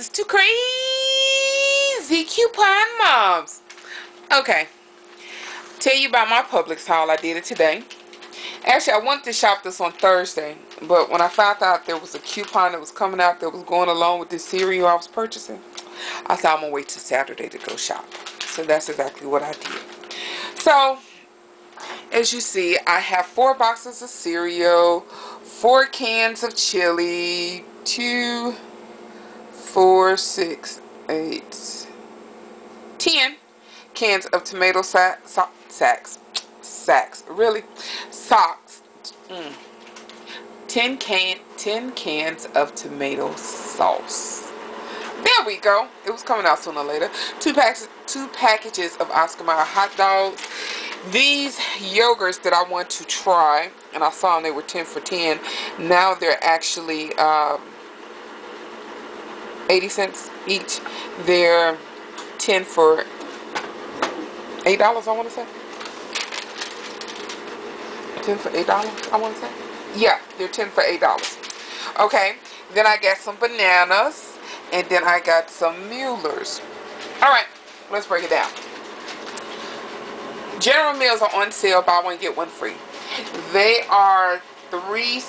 is Two Krazy Coupon Moms. Okay. Tell you about my Publix haul. I did it today. Actually, I wanted to shop this on Thursday, but when I found out there was a coupon that was coming out that was going along with the cereal I was purchasing, I said I'm going to wait till Saturday to go shop. So that's exactly what I did. So, as you see, I have four boxes of cereal, four cans of chili, two, four, six, eight, ten cans of tomato sack, so, sacks, sacks, really, socks, mm. 10 can, 10 cans of tomato sauce. There we go. It was coming out sooner or later. Two packs, two packages of Oscar Mayer hot dogs. These yogurts that I want to try, and I saw them, they were 10 for 10. Now they're actually um, 80 cents each. They're 10 for $8, I want to say. 10 for $8, I want to say. Yeah, they're 10 for $8. Okay, then I got some bananas, and then I got some Mueller's. Alright, let's break it down. General Mills are on sale, buy one, get one free. They are three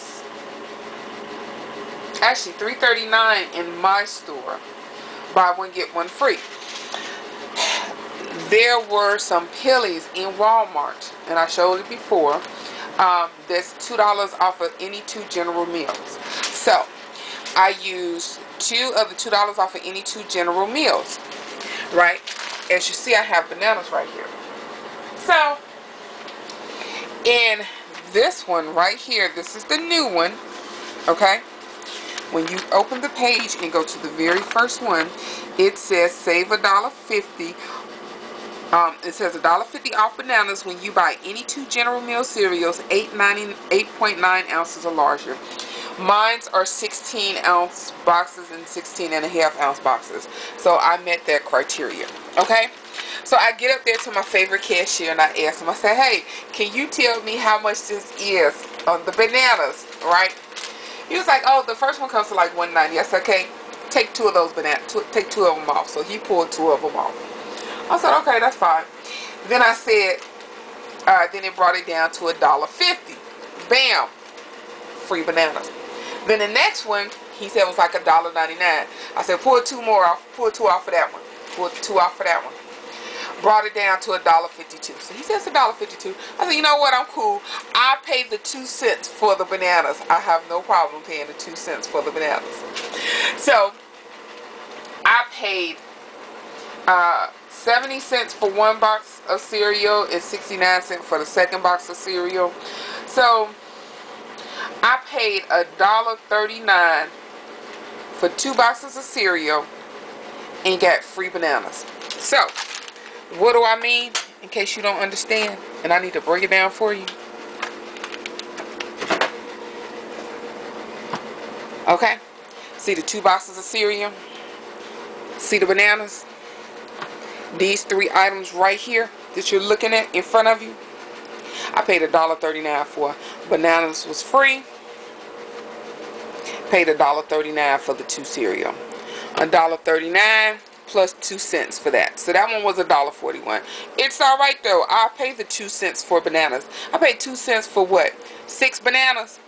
actually 3.39 in my store buy one get one free. There were some peelies in Walmart and I showed it before um, there's two dollars off of any two General Mills so I used two of the two dollars off of any two General Mills right? As you see I have bananas right here. So in this one right here this is the new one okay when you open the page and go to the very first one, it says save a dollar fifty. Um, it says a dollar fifty off bananas when you buy any two General Mills cereals, 8.9 ounces or larger. Mine's are 16 ounce boxes and 16 and a half ounce boxes. So I met that criteria. Okay? So I get up there to my favorite cashier and I ask him, I say, hey, can you tell me how much this is on the bananas, right? He was like, oh, the first one comes to like 190 I said, okay, take two of those bananas, take two of them off. So he pulled two of them off. I said, okay, that's fine. Then I said, uh, then it brought it down to a dollar fifty. Bam, free bananas. Then the next one, he said was like a dollar ninety nine. I said, pull two more off, pull two off for that one, pull two off for that one brought it down to a dollar fifty-two. So he says a dollar fifty-two. I said, you know what? I'm cool. I paid the two cents for the bananas. I have no problem paying the two cents for the bananas. So I paid uh, 70 cents for one box of cereal and 69 cents for the second box of cereal. So I paid a dollar thirty-nine for two boxes of cereal and got free bananas. So what do I mean? In case you don't understand, and I need to break it down for you. Okay? See the two boxes of cereal? See the bananas? These three items right here that you're looking at in front of you? I paid $1.39 for. Bananas was free. Paid $1.39 for the two cereal. $1.39 plus two cents for that. So that one was a dollar forty-one. It's all right though. I'll pay the two cents for bananas. I paid two cents for what? Six bananas?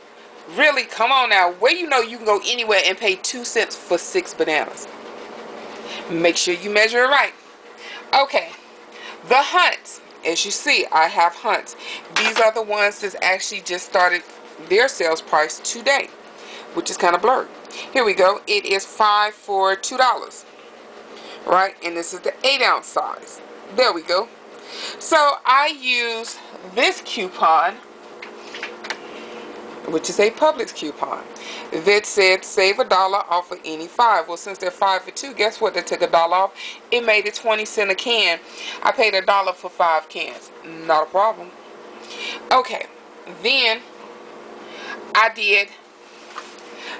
Really? Come on now. Where you know you can go anywhere and pay two cents for six bananas? Make sure you measure it right. Okay. The Hunt's. As you see, I have Hunt's. These are the ones that actually just started their sales price today, which is kind of blurred. Here we go. It is five for two dollars right? And this is the 8 ounce size. There we go. So I use this coupon which is a Publix coupon that said save a dollar off of any five. Well since they're five for two guess what? They took a dollar off. It made it 20 cent a can. I paid a dollar for five cans. Not a problem. Okay then I did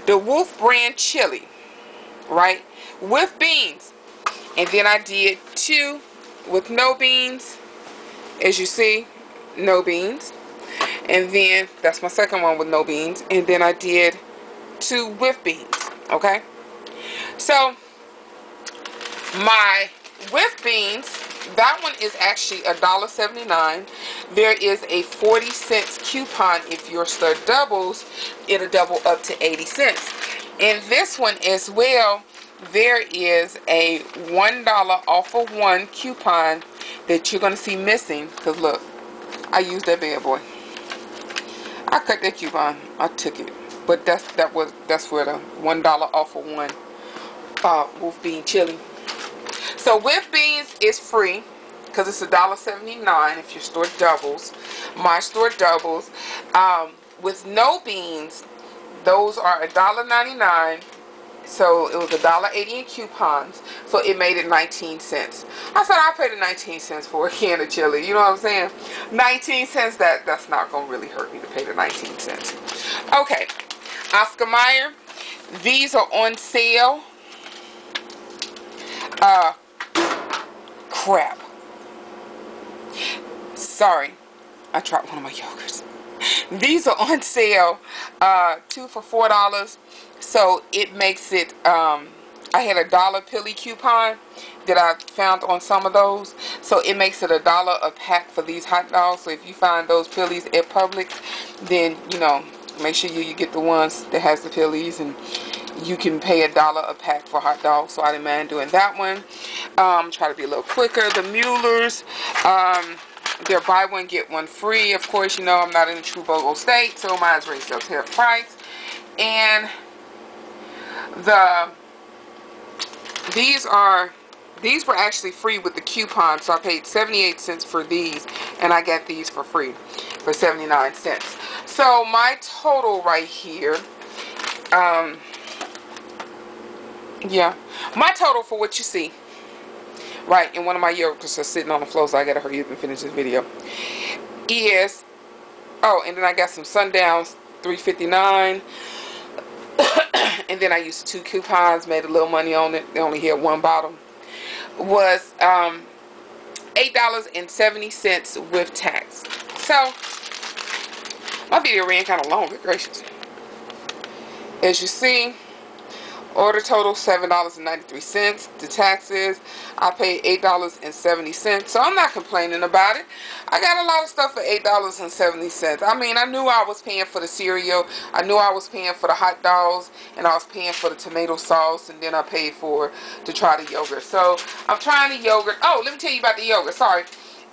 the Wolf brand chili right? With beans and then I did two with no beans. As you see no beans. And then that's my second one with no beans. And then I did two with beans okay? So My with beans, that one is actually $1.79. There is a 40 cents coupon. If your stir doubles, it'll double up to 80 cents. And this one as well, there is a $1 off of one coupon that you're going to see missing. Because look, I used that bad boy. I cut that coupon. I took it. But that's that was that's where the one dollar off of one uh, wolf bean chili. So with beans is free because it's a dollar seventy nine if your store doubles. My store doubles. Um, with no beans, those are a dollar ninety nine so it was a dollar eighty in coupons. So it made it 19 cents. I said I paid the 19 cents for a can of chili. You know what I'm saying? 19 cents. That that's not gonna really hurt me to pay the 19 cents. Okay, Oscar Mayer. These are on sale. Uh, crap. Sorry, I dropped one of my yogurts. These are on sale. Uh, two for four dollars. So it makes it um, I had a dollar peelie coupon that I found on some of those. So it makes it a dollar a pack for these hot dogs. So if you find those peelies at Publix then you know make sure you, you get the ones that has the peelies and you can pay a dollar a pack for hot dogs. So I didn't mind doing that one. Um, try to be a little quicker. The Mueller's um, they're buy one get one free. Of course you know I'm not in a true BOGO state so mine's raised up half price. And the these are these were actually free with the coupon so I paid 78 cents for these and I got these for free for 79 cents. So my total right here um yeah my total for what you see right and one of my yogurts are sitting on the floor so I gotta hurry up and finish this video is oh and then I got some sundowns 359 and then I used two coupons, made a little money on it. They only had one bottle. Was um, $8.70 with tax. So, my video ran kind of long, gracious. As you see, Order total $7.93. The taxes, I paid $8.70. So I'm not complaining about it. I got a lot of stuff for $8.70. I mean, I knew I was paying for the cereal. I knew I was paying for the hot dogs. And I was paying for the tomato sauce. And then I paid for to try the yogurt. So I'm trying the yogurt. Oh, let me tell you about the yogurt. Sorry.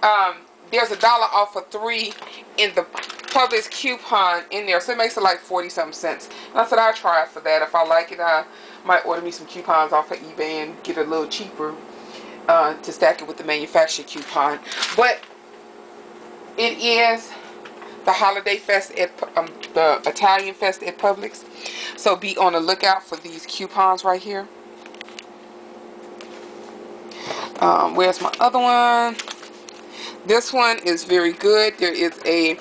Um, there's a dollar off of three in the Publix coupon in there. So it makes it like 40 something cents. And I said I'll try it for that. If I like it, I might order me some coupons off of eBay and get it a little cheaper uh, to stack it with the manufacturer coupon. But it is the holiday fest at um, the Italian fest at Publix. So be on the lookout for these coupons right here. Um, where's my other one? This one is very good. There is a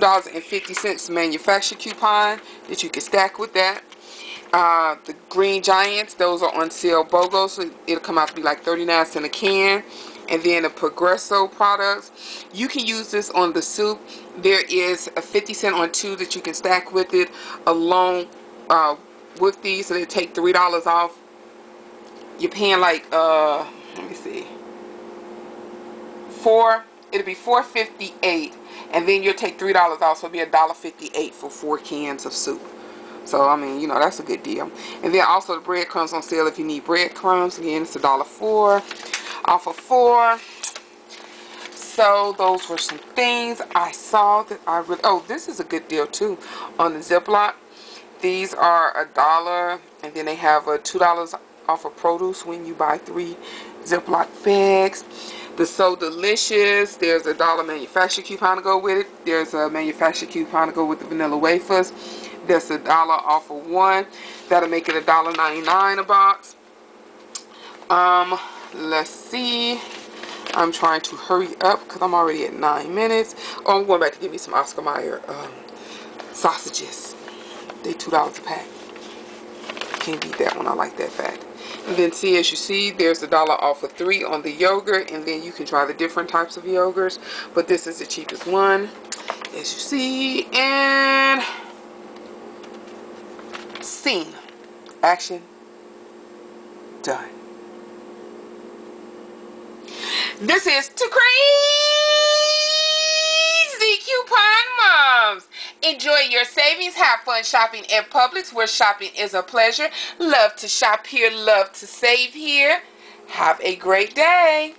$2.50 manufacturer coupon that you can stack with that. Uh, the Green Giants, those are on sale BOGO, so it'll come out to be like 39 cents a can. And then the Progresso products, you can use this on the soup. There is a 50 cent on two that you can stack with it along uh, with these, so they take $3 off. You're paying like, uh, let me see, four, it'll be 4.58, and then you'll take $3 off, so it'll be $1.58 for four cans of soup. So, I mean, you know, that's a good deal. And then also the breadcrumbs on sale if you need breadcrumbs. Again, it's a dollar four off of four. So, those were some things I saw that I really... Oh, this is a good deal, too, on the Ziploc. These are a dollar, and then they have a $2 off of produce when you buy three Ziploc bags. The So Delicious, there's a dollar manufacturer coupon to go with it. There's a manufacturer coupon to go with the vanilla wafers. That's a dollar off of one. That'll make it a dollar ninety-nine a box. Um, let's see. I'm trying to hurry up because I'm already at nine minutes. Oh, I'm going back to get me some Oscar Mayer um, sausages. They two dollars a pack. Can't beat that one. I like that fact. And then see, as you see, there's a dollar off of three on the yogurt. And then you can try the different types of yogurts. But this is the cheapest one, as you see. And scene. Action. Done. This is Two Krazy Coupon Moms. Enjoy your savings. Have fun shopping at Publix where shopping is a pleasure. Love to shop here. Love to save here. Have a great day.